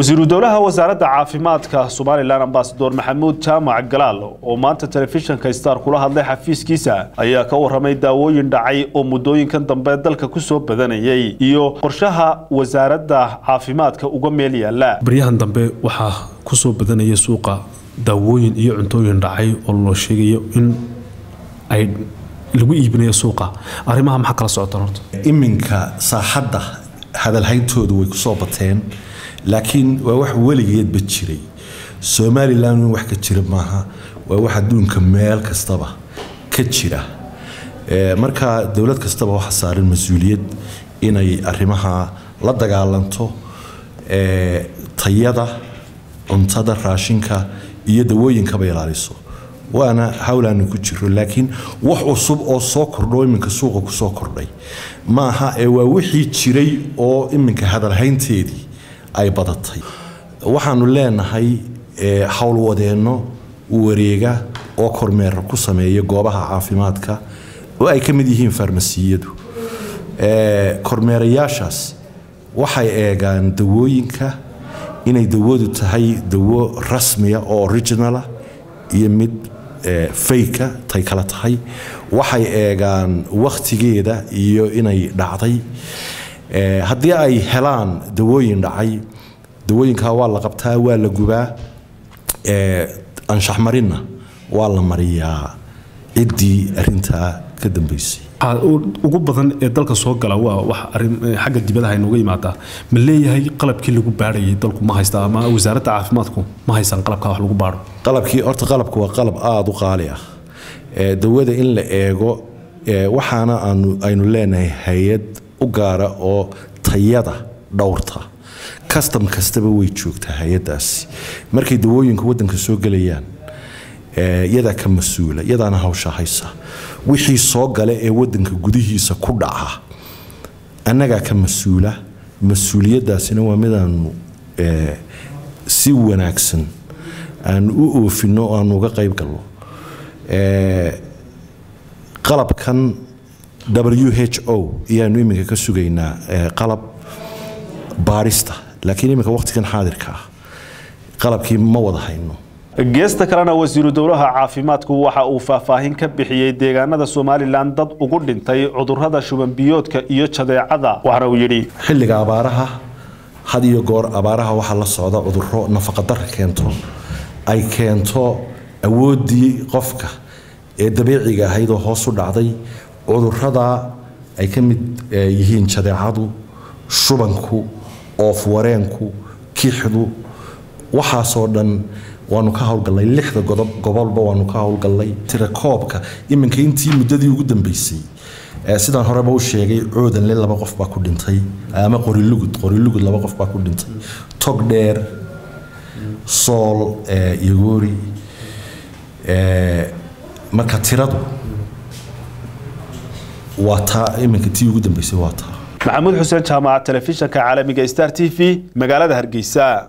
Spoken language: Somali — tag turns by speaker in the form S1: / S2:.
S1: wasiiru dowlaha wasaaradda caafimaadka somalilan ambasador maxamuud jaamac galaal oo maanta telefishinka star kula hadlay xafiiskiisa ayaa ka waramay daawooyin dhacay oo muddooyinkan dambe dalka ku soo badanayay iyo qorshaha wasaaradda caafimaadka uga meel yaalla
S2: baryahan dambe waxaa ku soo badanaya suuqa daawooyin iyo cuntooyin dhacay oo loo sheegayo in ay lagu iibinayo suuqa. Arrimaha maxaa kala socotaan horta?
S3: Iminka saaxadda hadalhayntoodu way ku soo bateen laakiin waa wax weligeedba jiray. Somalilan wax ka jira maaha waa wax adduunka meel kastaba ka jira. Marka dowlad kastaba waxa saaran mas'uuliyad inay arrimaha la dagaalanto tayada cuntada raashinka iyo dawooyinkaba ilaaliso. Waana hawlaanu ku jiro laakiin wax cusub oo soo kordho iminka suuqa ku soo kordhay. Maaha ee waa wixii jiray oo iminka hadalhaynteedii ay badatay. Waxaanu leenahay howlwadeenno wareega oo kormeer ku sameeya goobaha caafimaadka oo ay ka mid yihiin farmasiyadu. Kormeerayaashaas waxay eegaan dawooyinka inay dawadu tahay dawo rasmiya oo originala iyo mid fayka tay kala tahay. Waxay eegaan wakhtigeeda iyo inay dhacday haddii ay helaan dawooyin dhacay dawooyinkaa waa la qabtaa waa la gubaa anshaxmarinna waa la mariyaa. Ciddii arintaa ka dambaysay.
S2: Ugu badan ee dalka soo gala waa wax arrin xagga dibadaha inooga yimaadaa ma leeyahay qalabkii lagu baarhayay dalku? Ma haysta ama wasaaradda caafimaadku ma haysaan qalabka wax lagu baaro
S3: qalabkii horta qalabku waa qalab aada u qaali ah. Dawada in la eego waxaana aanu aynu leenahay hay'ad u gaara oo tayada dhowrta. Kastam kastaba way joogtaa hay'adaasi. Markay dawooyinka wadanka soo gelayaan yadaa ka mas'uula yadaana hawsha haysa. Wixii soo gala ee wadanka gudihiisa ku dhaca annagaa ka mas'uula mas'uuliyadaasina waa midaanu si wanaagsan aanu u oofino o aanu uga qayb galno. Qalabkan w h o. Ayaanu iminka ka sugaynaa qalab baarista. Laakiin iminka wakhtigan xaadirka ah. Qalabkii ma wada hayno.
S1: Geesta kalena wasiiru dowlaha caafimaadku waxa uu faahfaahin ka bixiyey deegaanada somalilan dad ugu dhintay cudurrada shubanbiyoodka iyo jadeecada waxaana uu yidhi
S3: xilliga abaaraha had iyo goor abaaraha waxaa la socda cudurro nafaqadara keento. Ay keento awooddii qofka ee dabiiciga ahayd oo hoos u dhacday cudurrada ay ka mid yihiin jadeecadu shubanku oofwareenku kixdu waxaasoo dhan waanu ka howlgallay lixda gobolba waanu ka howlgallay tirakoobka iminka intii muddadii ugu dambeysay. Sidaan horeba u sheegay coodanle laba qof baa ku dhintay ama qorilugud qorilugud laba qof baa ku dhintay. Tog dheer sool yogoori marka tiradu waa taa iminka tii ugu dambeysay waa taa
S1: maxamuud xuseen jaamaca telefishinka caalamiga star t v magaalada hargeysa